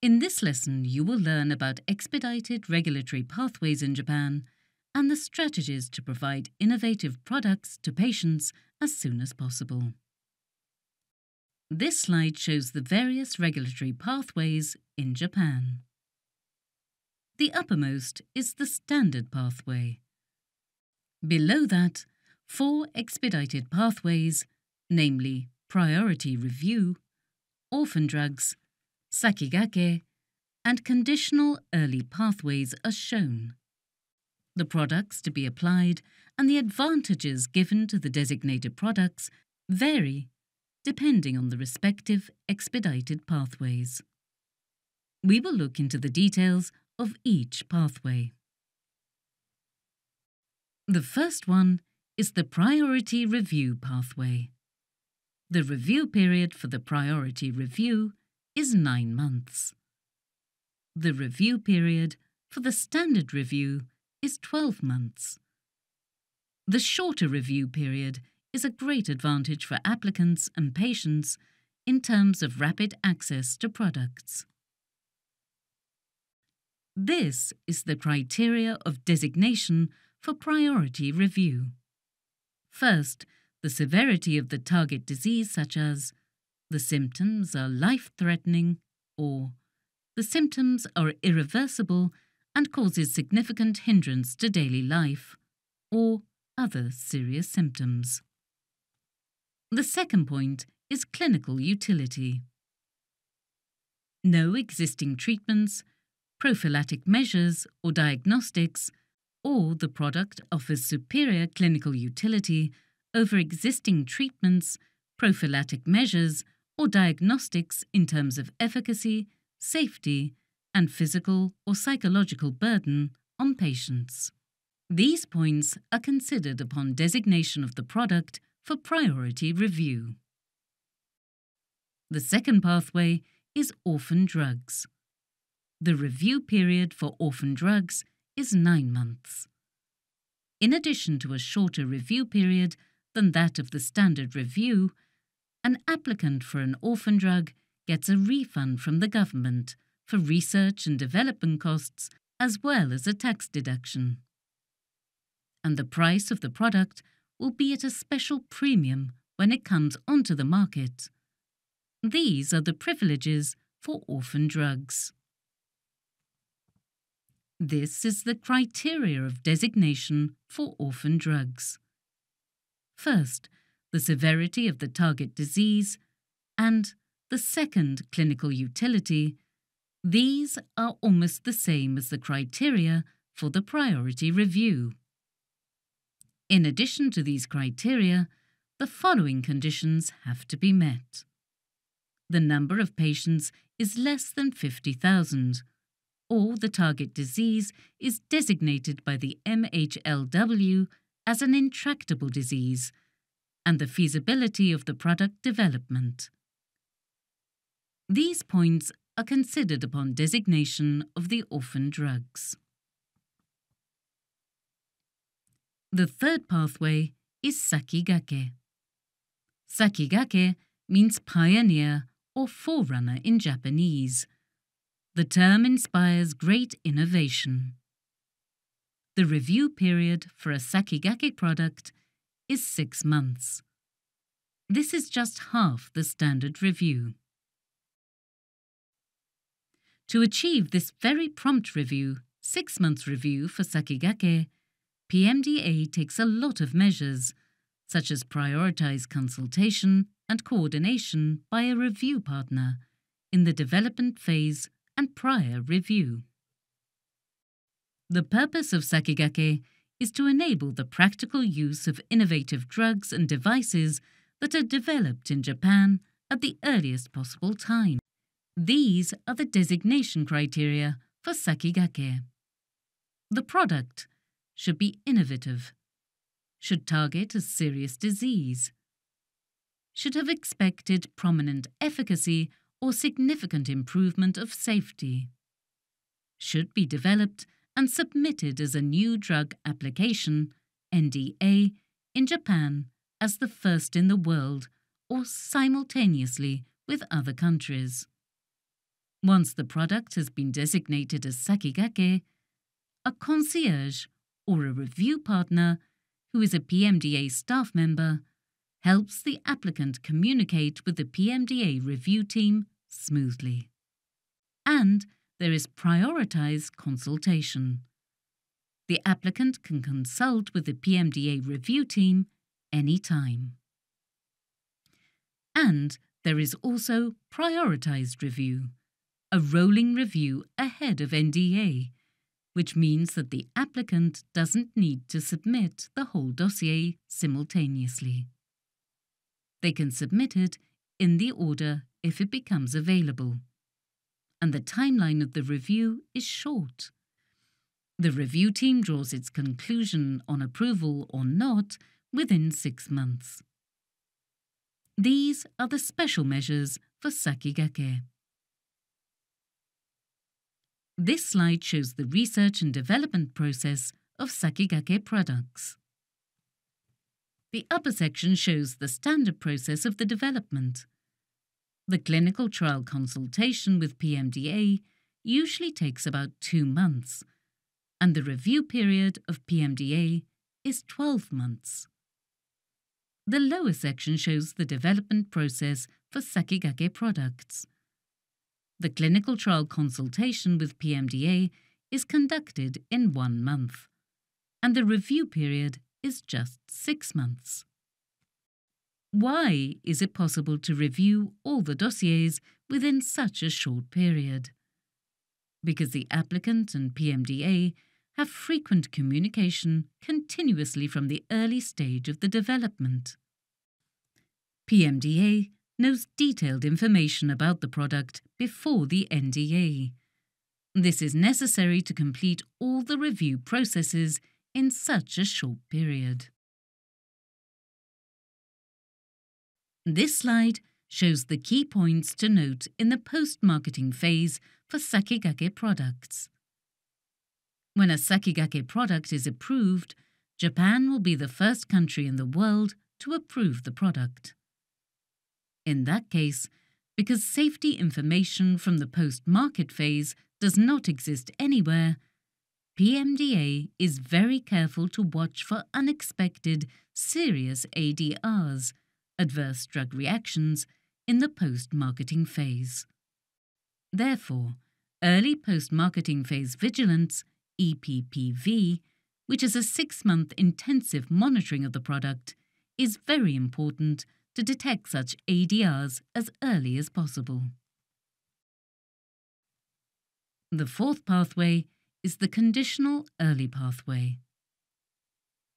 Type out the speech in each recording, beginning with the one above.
In this lesson, you will learn about expedited regulatory pathways in Japan and the strategies to provide innovative products to patients as soon as possible. This slide shows the various regulatory pathways in Japan. The uppermost is the standard pathway. Below that, four expedited pathways, namely priority review, orphan drugs, sakigake, and conditional early pathways are shown. The products to be applied and the advantages given to the designated products vary depending on the respective expedited pathways. We will look into the details of each pathway. The first one is the priority review pathway. The review period for the priority review is nine months. The review period for the standard review is 12 months. The shorter review period is a great advantage for applicants and patients in terms of rapid access to products. This is the criteria of designation for priority review. First, the severity of the target disease, such as the symptoms are life threatening, or the symptoms are irreversible and causes significant hindrance to daily life, or other serious symptoms. The second point is clinical utility. No existing treatments, prophylactic measures, or diagnostics, or the product offers superior clinical utility over existing treatments, prophylactic measures, or diagnostics in terms of efficacy, safety, and physical or psychological burden on patients. These points are considered upon designation of the product for priority review. The second pathway is orphan drugs. The review period for orphan drugs is nine months. In addition to a shorter review period than that of the standard review, an applicant for an orphan drug gets a refund from the government for research and development costs as well as a tax deduction. And the price of the product will be at a special premium when it comes onto the market. These are the privileges for orphan drugs. This is the criteria of designation for orphan drugs. First, the severity of the target disease, and the second, clinical utility, these are almost the same as the criteria for the priority review. In addition to these criteria, the following conditions have to be met. The number of patients is less than 50,000, or the target disease is designated by the MHLW as an intractable disease and the feasibility of the product development. These points are considered upon designation of the orphan drugs. The third pathway is Sakigake. Sakigake means pioneer or forerunner in Japanese. The term inspires great innovation. The review period for a Sakigake product is six months. This is just half the standard review. To achieve this very prompt review, six months review for Sakigake, PMDA takes a lot of measures, such as prioritize consultation and coordination by a review partner in the development phase and prior review. The purpose of Sakigake is to enable the practical use of innovative drugs and devices that are developed in Japan at the earliest possible time. These are the designation criteria for Sakigake. The product should be innovative, should target a serious disease, should have expected prominent efficacy or significant improvement of safety, should be developed and submitted as a new drug application, NDA, in Japan as the first in the world or simultaneously with other countries. Once the product has been designated as Sakigake, a concierge or a review partner who is a PMDA staff member helps the applicant communicate with the PMDA review team smoothly. And there is prioritized consultation. The applicant can consult with the PMDA review team anytime. And there is also prioritized review, a rolling review ahead of NDA, which means that the applicant doesn't need to submit the whole dossier simultaneously. They can submit it in the order if it becomes available. And the timeline of the review is short. The review team draws its conclusion on approval or not within six months. These are the special measures for Sakigake. This slide shows the research and development process of Sakigake products. The upper section shows the standard process of the development. The clinical trial consultation with PMDA usually takes about two months, and the review period of PMDA is 12 months. The lower section shows the development process for Sakigake products. The clinical trial consultation with PMDA is conducted in one month, and the review period is just six months. Why is it possible to review all the dossiers within such a short period? Because the applicant and PMDA have frequent communication continuously from the early stage of the development. PMDA knows detailed information about the product before the NDA. This is necessary to complete all the review processes in such a short period. This slide shows the key points to note in the post-marketing phase for Sakigake products. When a Sakigake product is approved, Japan will be the first country in the world to approve the product. In that case, because safety information from the post-market phase does not exist anywhere, PMDA is very careful to watch for unexpected, serious ADRs, adverse drug reactions, in the post marketing phase. Therefore, early post marketing phase vigilance, EPPV, which is a six month intensive monitoring of the product, is very important to detect such ADRs as early as possible. The fourth pathway is the conditional early pathway.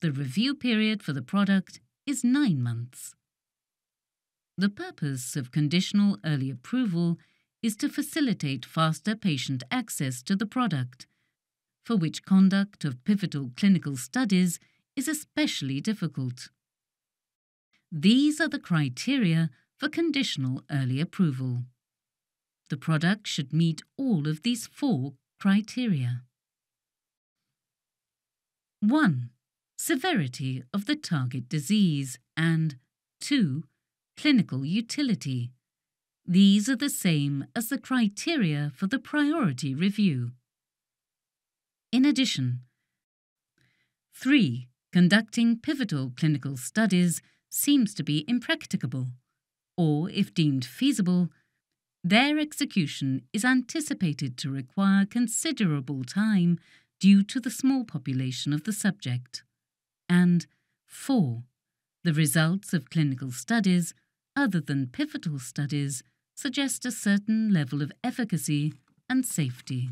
The review period for the product is nine months. The purpose of conditional early approval is to facilitate faster patient access to the product, for which conduct of pivotal clinical studies is especially difficult. These are the criteria for conditional early approval. The product should meet all of these four criteria. 1. Severity of the target disease, and 2. Clinical utility. These are the same as the criteria for the priority review. In addition, 3. Conducting pivotal clinical studies seems to be impracticable, or if deemed feasible, their execution is anticipated to require considerable time due to the small population of the subject. And 4. The results of clinical studies, other than pivotal studies, suggest a certain level of efficacy and safety.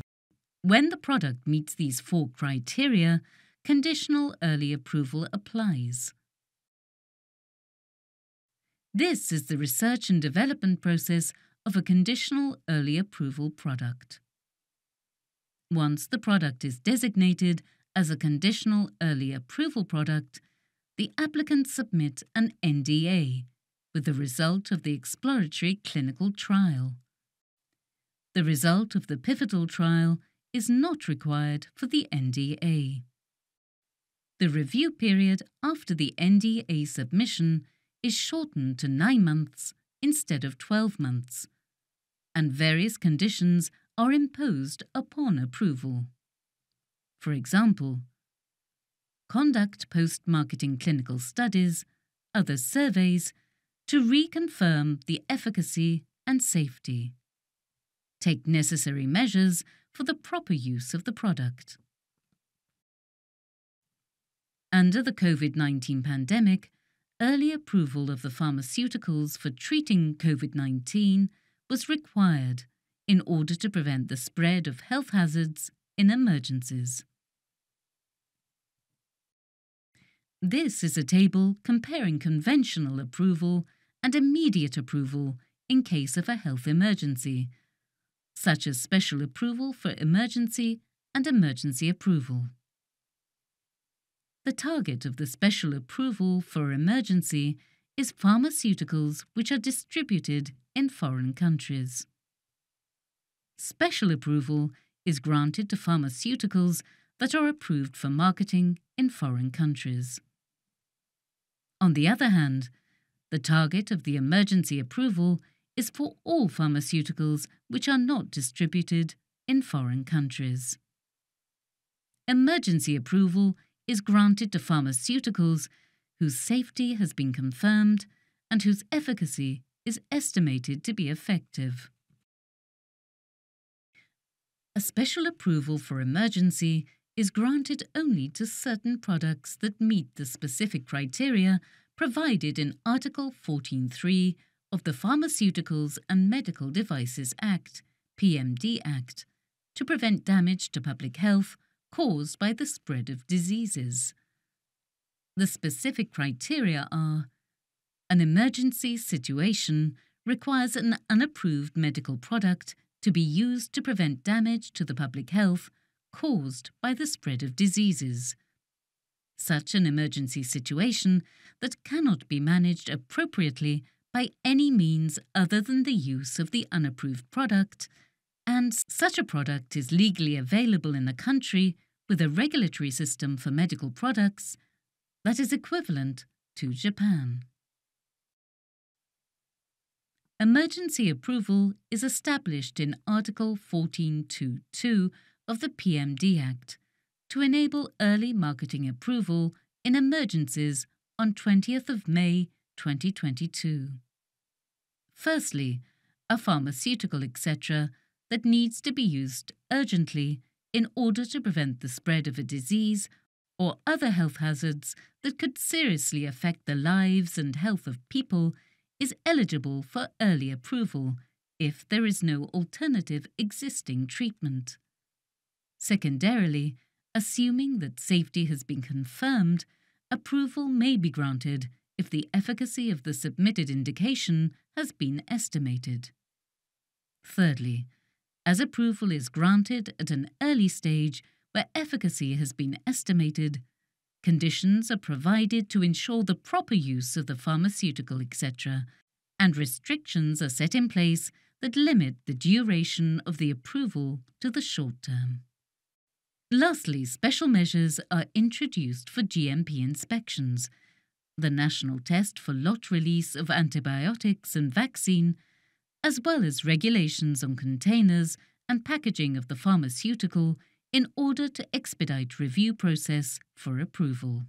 When the product meets these four criteria, conditional early approval applies. This is the research and development process of a conditional early approval product. Once the product is designated as a conditional early approval product, the applicant submit an NDA with the result of the exploratory clinical trial. The result of the pivotal trial is not required for the NDA. The review period after the NDA submission is shortened to nine months instead of 12 months, and various conditions are imposed upon approval. For example, conduct post marketing clinical studies, other surveys, to reconfirm the efficacy and safety. Take necessary measures for the proper use of the product. Under the COVID 19 pandemic, early approval of the pharmaceuticals for treating COVID 19 was required in order to prevent the spread of health hazards in emergencies. This is a table comparing conventional approval and immediate approval in case of a health emergency, such as special approval for emergency and emergency approval. The target of the special approval for emergency is pharmaceuticals which are distributed in foreign countries. Special approval is granted to pharmaceuticals that are approved for marketing in foreign countries. On the other hand, the target of the emergency approval is for all pharmaceuticals which are not distributed in foreign countries. Emergency approval is granted to pharmaceuticals whose safety has been confirmed and whose efficacy is estimated to be effective. A special approval for emergency is granted only to certain products that meet the specific criteria provided in Article 14.3 of the Pharmaceuticals and Medical Devices Act, PMD Act, to prevent damage to public health caused by the spread of diseases. The specific criteria are an emergency situation requires an unapproved medical product to be used to prevent damage to the public health caused by the spread of diseases. Such an emergency situation that cannot be managed appropriately by any means other than the use of the unapproved product, and such a product is legally available in the country with a regulatory system for medical products that is equivalent to Japan. Emergency approval is established in Article 14.2.2 of the PMD Act to enable early marketing approval in emergencies on 20th of May 2022. Firstly, a pharmaceutical etc. that needs to be used urgently in order to prevent the spread of a disease or other health hazards that could seriously affect the lives and health of people is eligible for early approval if there is no alternative existing treatment. Secondarily, assuming that safety has been confirmed, approval may be granted if the efficacy of the submitted indication has been estimated. Thirdly, as approval is granted at an early stage where efficacy has been estimated, Conditions are provided to ensure the proper use of the pharmaceutical, etc., and restrictions are set in place that limit the duration of the approval to the short term. Lastly, special measures are introduced for GMP inspections. The national test for lot release of antibiotics and vaccine, as well as regulations on containers and packaging of the pharmaceutical in order to expedite review process for approval.